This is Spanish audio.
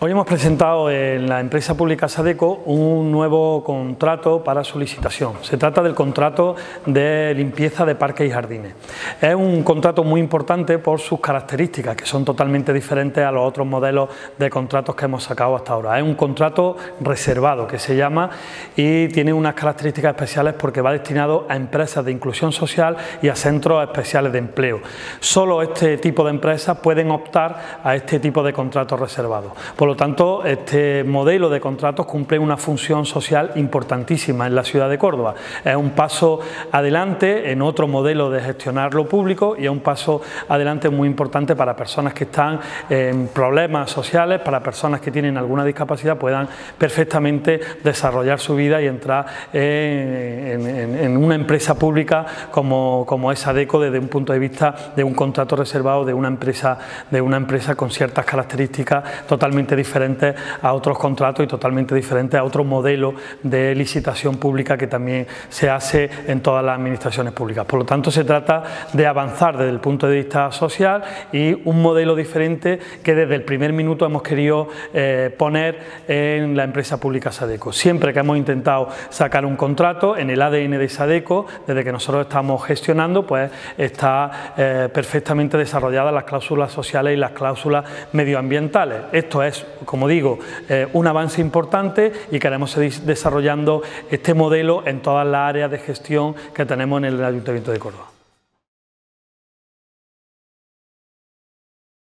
Hoy hemos presentado en la empresa pública Sadeco un nuevo contrato para su licitación. Se trata del contrato de limpieza de parques y jardines. Es un contrato muy importante por sus características, que son totalmente diferentes a los otros modelos de contratos que hemos sacado hasta ahora. Es un contrato reservado, que se llama, y tiene unas características especiales porque va destinado a empresas de inclusión social y a centros especiales de empleo. Solo este tipo de empresas pueden optar a este tipo de contratos reservados. Por lo tanto, este modelo de contratos cumple una función social importantísima en la ciudad de Córdoba. Es un paso adelante en otro modelo de gestionar lo público y es un paso adelante muy importante para personas que están en problemas sociales, para personas que tienen alguna discapacidad puedan perfectamente desarrollar su vida y entrar en, una empresa pública como, como es ADECO desde un punto de vista de un contrato reservado de una empresa, de una empresa con ciertas características totalmente diferentes a otros contratos y totalmente diferentes a otro modelo de licitación pública que también se hace en todas las administraciones públicas. Por lo tanto, se trata de avanzar desde el punto de vista social y un modelo diferente que desde el primer minuto hemos querido eh, poner en la empresa pública Sadeco. Siempre que hemos intentado sacar un contrato en el ADN de Sadeco, desde que nosotros estamos gestionando, pues está eh, perfectamente desarrolladas las cláusulas sociales y las cláusulas medioambientales. Esto como digo, eh, un avance importante y queremos seguir desarrollando este modelo en todas las áreas de gestión que tenemos en el Ayuntamiento de Córdoba.